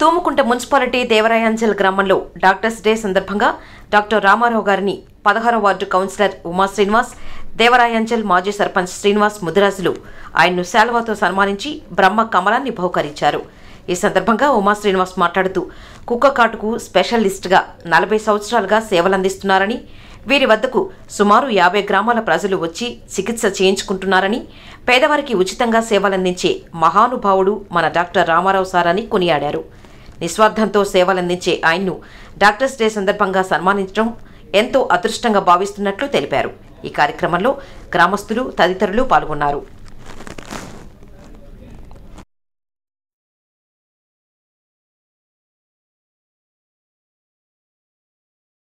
Thumukunta municipality Devarayamjal గ్రామంలో doctors day సందర్భంగా doctor Ramarao గారిని పదహారో వార్డు కౌన్సిలర్ ఉమా శ్రీనివాస్ దేవరాయాంజల్ మాజీ సర్పంచ్ శ్రీనివాస్ ముదిరాజులు ఆయన్ను శాల్వాతో సన్మానించి బ్రహ్మ కమలాన్ని బహుకరించారు. ఈ సందర్భంగా ఉమా శ్రీనివాస్ మాట్లాడుతూ కుక్క కాటుకు స్పెషలిస్ట్గా నలభై సంవత్సరాలుగా సేవలందిస్తున్నారని వీరి వద్దకు సుమారు యాభై గ్రామాల ప్రజలు వచ్చి చికిత్స చేయించుకుంటున్నారని పేదవారికి ఉచితంగా సేవలందించే మహానుభావుడు మన డాక్టర్ రామారావు సార్ అని కొనియాడారు. నిస్వార్థంతో సేవలందించే ఆయన్ను డాక్టర్స్ డే సందర్భంగా సన్మానించడం ఎంతో అదృష్టంగా భావిస్తున్నట్లు తెలిపారు. ఈ కార్యక్రమంలో గ్రామస్తులు తదితరులు పాల్గొన్నారు.